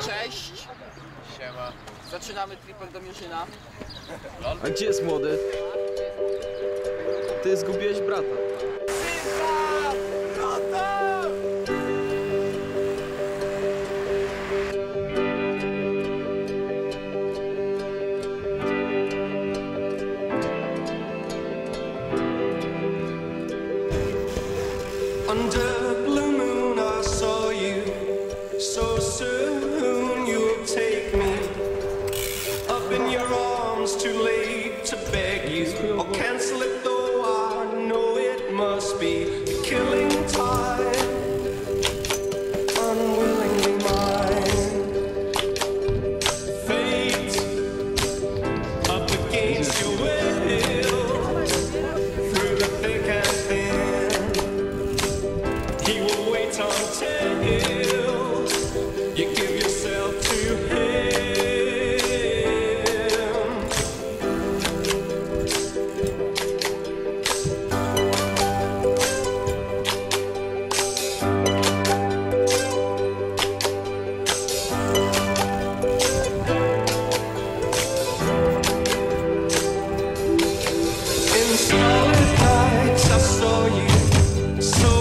Cześć! Siema. Zaczynamy tripem do Mierzyna. A gdzie jest młody? Ty zgubiłeś brata. comes too late to beg you. I'll cancel it though I know it must be killing time. Unwillingly mine. Fate up against your will. Through the thick and thin, he will wait until. So